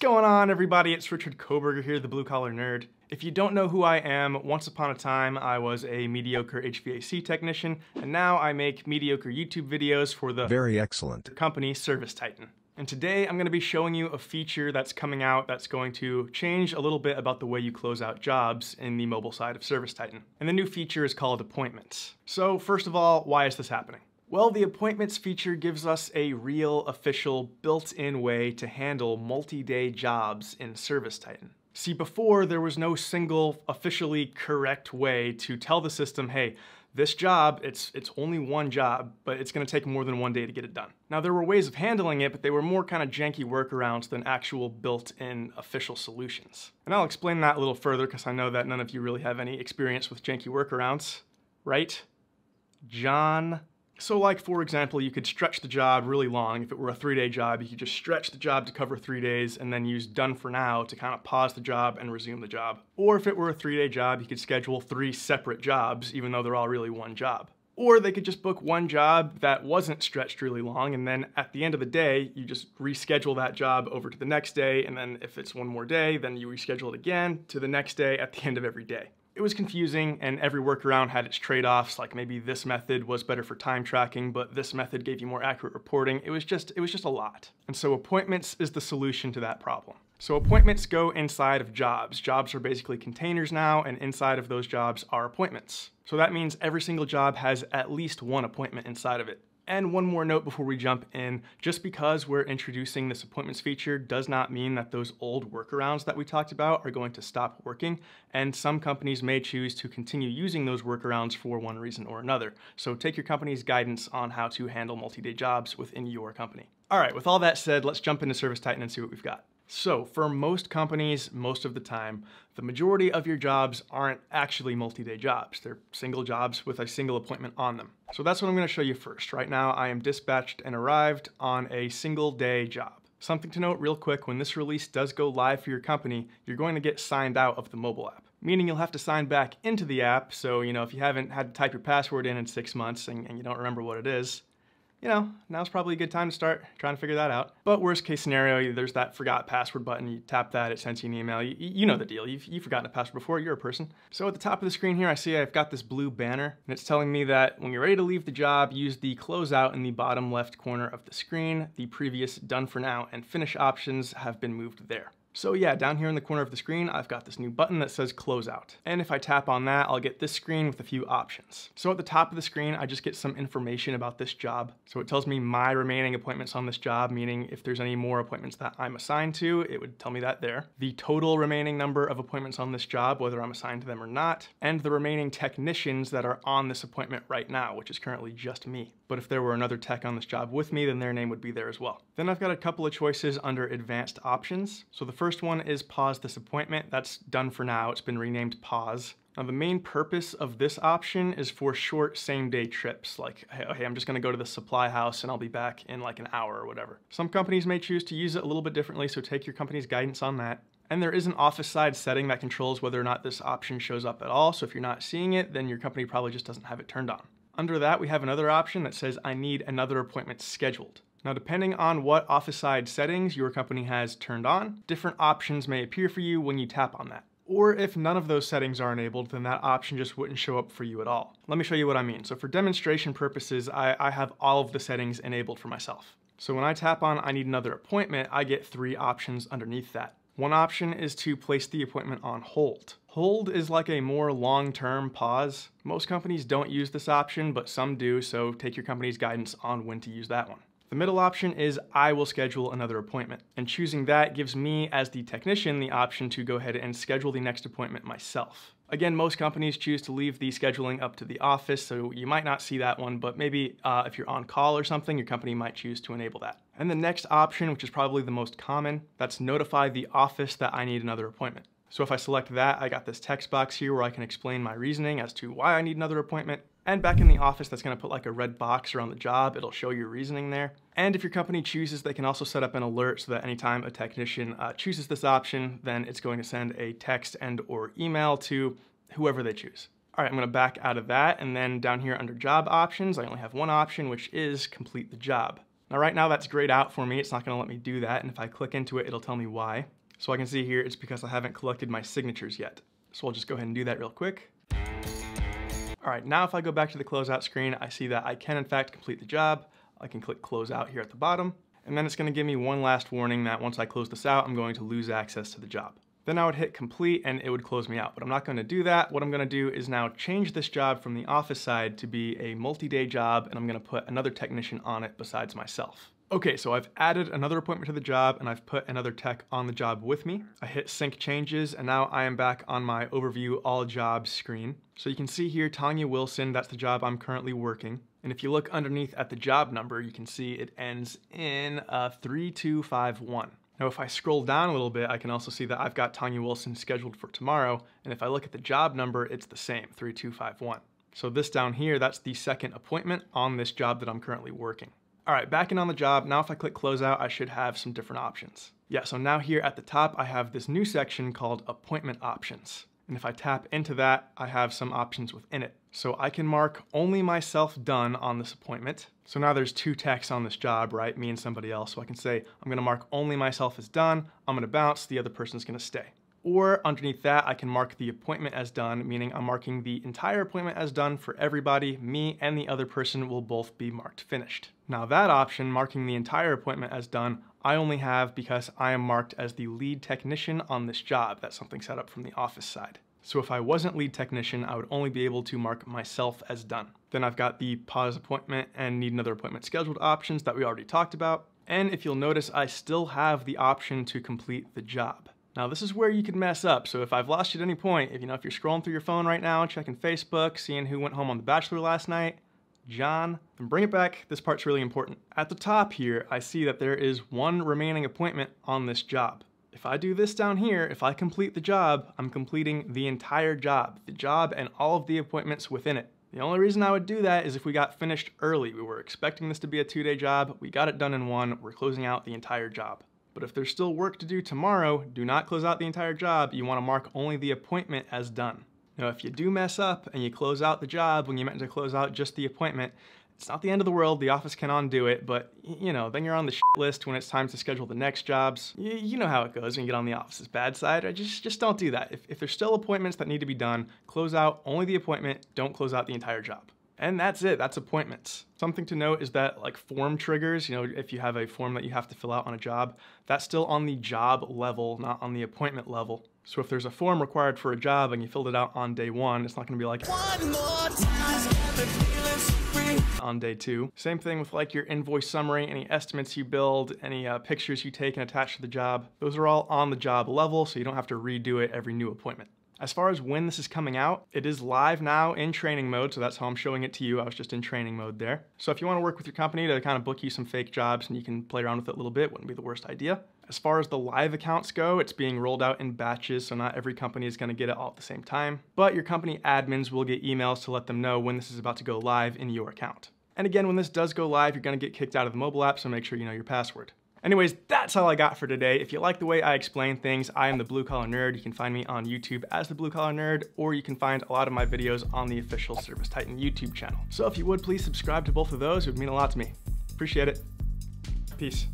going on, everybody? It's Richard Kohberger here, the Blue Collar Nerd. If you don't know who I am, once upon a time I was a mediocre HVAC technician, and now I make mediocre YouTube videos for the Very excellent. company Service Titan. And today I'm going to be showing you a feature that's coming out that's going to change a little bit about the way you close out jobs in the mobile side of Service Titan. And the new feature is called Appointments. So first of all, why is this happening? Well, the Appointments feature gives us a real, official, built-in way to handle multi-day jobs in Service Titan. See, before there was no single, officially correct way to tell the system, hey, this job, it's, it's only one job, but it's gonna take more than one day to get it done. Now there were ways of handling it, but they were more kind of janky workarounds than actual built-in official solutions. And I'll explain that a little further because I know that none of you really have any experience with janky workarounds, right? John so like, for example, you could stretch the job really long. If it were a three-day job, you could just stretch the job to cover three days and then use done for now to kind of pause the job and resume the job. Or if it were a three-day job, you could schedule three separate jobs, even though they're all really one job. Or they could just book one job that wasn't stretched really long, and then at the end of the day, you just reschedule that job over to the next day, and then if it's one more day, then you reschedule it again to the next day at the end of every day. It was confusing and every workaround had its trade-offs, like maybe this method was better for time tracking, but this method gave you more accurate reporting. It was just, it was just a lot. And so appointments is the solution to that problem. So appointments go inside of jobs. Jobs are basically containers now, and inside of those jobs are appointments. So that means every single job has at least one appointment inside of it. And one more note before we jump in, just because we're introducing this appointments feature does not mean that those old workarounds that we talked about are going to stop working, and some companies may choose to continue using those workarounds for one reason or another. So take your company's guidance on how to handle multi-day jobs within your company. All right, with all that said, let's jump into Service Titan and see what we've got. So for most companies, most of the time, the majority of your jobs aren't actually multi-day jobs. They're single jobs with a single appointment on them. So that's what I'm gonna show you first. Right now, I am dispatched and arrived on a single day job. Something to note real quick, when this release does go live for your company, you're going to get signed out of the mobile app. Meaning you'll have to sign back into the app, so you know if you haven't had to type your password in in six months and, and you don't remember what it is, you know, now's probably a good time to start trying to figure that out. But worst case scenario, there's that forgot password button. You tap that, it sends you an email. You, you know the deal. You've, you've forgotten a password before, you're a person. So at the top of the screen here, I see I've got this blue banner, and it's telling me that when you're ready to leave the job, use the closeout in the bottom left corner of the screen. The previous done for now and finish options have been moved there. So yeah, down here in the corner of the screen, I've got this new button that says close out. And if I tap on that, I'll get this screen with a few options. So at the top of the screen, I just get some information about this job. So it tells me my remaining appointments on this job, meaning if there's any more appointments that I'm assigned to, it would tell me that there. The total remaining number of appointments on this job, whether I'm assigned to them or not, and the remaining technicians that are on this appointment right now, which is currently just me. But if there were another tech on this job with me, then their name would be there as well. Then I've got a couple of choices under advanced options. So the first one is pause this appointment. That's done for now. It's been renamed pause. Now the main purpose of this option is for short same day trips, like, hey, I'm just gonna go to the supply house and I'll be back in like an hour or whatever. Some companies may choose to use it a little bit differently, so take your company's guidance on that. And there is an office side setting that controls whether or not this option shows up at all, so if you're not seeing it, then your company probably just doesn't have it turned on. Under that, we have another option that says I need another appointment scheduled. Now, depending on what office side settings your company has turned on, different options may appear for you when you tap on that. Or if none of those settings are enabled, then that option just wouldn't show up for you at all. Let me show you what I mean. So for demonstration purposes, I, I have all of the settings enabled for myself. So when I tap on I need another appointment, I get three options underneath that. One option is to place the appointment on hold. Hold is like a more long-term pause. Most companies don't use this option, but some do, so take your company's guidance on when to use that one. The middle option is I will schedule another appointment. And choosing that gives me, as the technician, the option to go ahead and schedule the next appointment myself. Again, most companies choose to leave the scheduling up to the office, so you might not see that one, but maybe uh, if you're on call or something, your company might choose to enable that. And the next option, which is probably the most common, that's notify the office that I need another appointment. So if I select that, I got this text box here where I can explain my reasoning as to why I need another appointment. And back in the office, that's gonna put like a red box around the job. It'll show your reasoning there. And if your company chooses, they can also set up an alert so that anytime a technician uh, chooses this option, then it's going to send a text and or email to whoever they choose. All right, I'm gonna back out of that. And then down here under job options, I only have one option, which is complete the job. Now right now that's grayed out for me. It's not gonna let me do that. And if I click into it, it'll tell me why. So I can see here, it's because I haven't collected my signatures yet. So I'll just go ahead and do that real quick. All right, now if I go back to the closeout screen, I see that I can in fact complete the job. I can click close out here at the bottom, and then it's gonna give me one last warning that once I close this out, I'm going to lose access to the job. Then I would hit complete and it would close me out, but I'm not gonna do that. What I'm gonna do is now change this job from the office side to be a multi-day job, and I'm gonna put another technician on it besides myself. Okay, so I've added another appointment to the job and I've put another tech on the job with me. I hit sync changes and now I am back on my overview all jobs screen. So you can see here Tanya Wilson, that's the job I'm currently working. And if you look underneath at the job number, you can see it ends in uh, 3251. Now if I scroll down a little bit, I can also see that I've got Tanya Wilson scheduled for tomorrow. And if I look at the job number, it's the same, 3251. So this down here, that's the second appointment on this job that I'm currently working. All right, back in on the job. Now if I click close out, I should have some different options. Yeah, so now here at the top, I have this new section called appointment options. And if I tap into that, I have some options within it. So I can mark only myself done on this appointment. So now there's two techs on this job, right? Me and somebody else. So I can say, I'm gonna mark only myself as done. I'm gonna bounce, the other person's gonna stay. Or underneath that, I can mark the appointment as done, meaning I'm marking the entire appointment as done for everybody. Me and the other person will both be marked finished. Now that option, marking the entire appointment as done, I only have because I am marked as the lead technician on this job. That's something set up from the office side. So if I wasn't lead technician, I would only be able to mark myself as done. Then I've got the pause appointment and need another appointment scheduled options that we already talked about. And if you'll notice, I still have the option to complete the job. Now this is where you could mess up, so if I've lost you at any point, if you know if you're scrolling through your phone right now, checking Facebook, seeing who went home on The Bachelor last night, John, then bring it back, this part's really important. At the top here, I see that there is one remaining appointment on this job. If I do this down here, if I complete the job, I'm completing the entire job, the job and all of the appointments within it. The only reason I would do that is if we got finished early. We were expecting this to be a two-day job, we got it done in one, we're closing out the entire job. But if there's still work to do tomorrow, do not close out the entire job. You want to mark only the appointment as done. Now, if you do mess up and you close out the job when you meant to close out just the appointment, it's not the end of the world. The office can undo it, but you know, then you're on the shit list when it's time to schedule the next jobs. You, you, know how it goes when you get on the office's bad side. Just just don't do that. If, if there's still appointments that need to be done, close out only the appointment. Don't close out the entire job. And that's it, that's appointments. Something to note is that like form triggers, you know, if you have a form that you have to fill out on a job, that's still on the job level, not on the appointment level. So if there's a form required for a job and you filled it out on day one, it's not gonna be like on day two. Same thing with like your invoice summary, any estimates you build, any uh, pictures you take and attach to the job. Those are all on the job level, so you don't have to redo it every new appointment. As far as when this is coming out, it is live now in training mode, so that's how I'm showing it to you. I was just in training mode there. So if you wanna work with your company to kind of book you some fake jobs and you can play around with it a little bit, wouldn't be the worst idea. As far as the live accounts go, it's being rolled out in batches, so not every company is gonna get it all at the same time. But your company admins will get emails to let them know when this is about to go live in your account. And again, when this does go live, you're gonna get kicked out of the mobile app, so make sure you know your password. Anyways, that's all I got for today. If you like the way I explain things, I am the Blue Collar Nerd. You can find me on YouTube as the Blue Collar Nerd, or you can find a lot of my videos on the official Service Titan YouTube channel. So if you would please subscribe to both of those, it would mean a lot to me. Appreciate it. Peace.